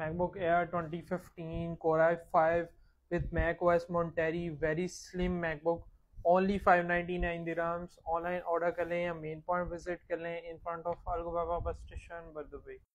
MacBook Air 2015 Core i5 with Mac OS Monterey very slim MacBook only 599 dirhams online order कर लें या main point visit कर लें in front of Al Ghubaba bus station by the way